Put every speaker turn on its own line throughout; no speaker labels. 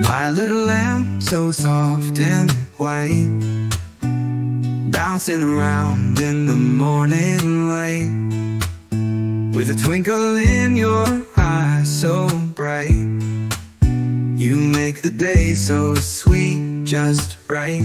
My little lamb, so soft and white. Bouncing around in the morning light. With a twinkle in your eye so bright. You make the day so sweet, just right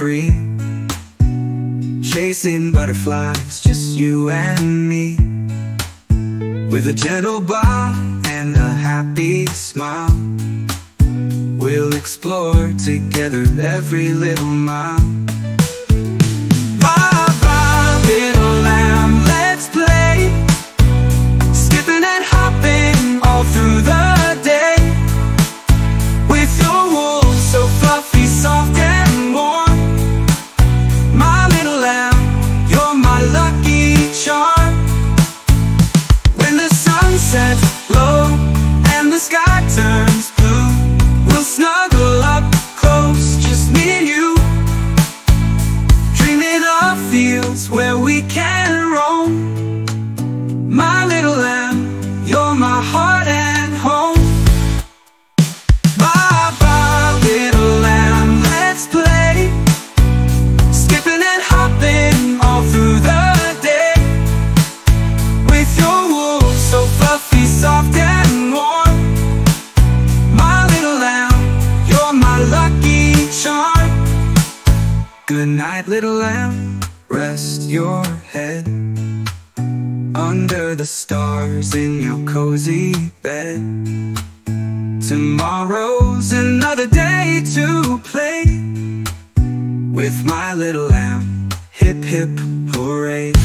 free. Chasing butterflies, just you and me. With a gentle bow and a happy smile. We'll explore together every little mile Good night little lamb, rest your head Under the stars in your cozy bed Tomorrow's another day to play with my little lamb. Hip hip hooray.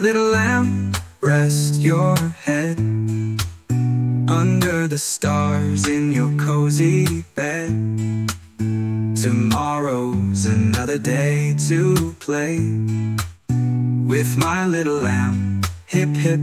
Little lamb, rest your head Under the stars in your cozy bed. Tomorrow's another day to play With my little lamb, hip hip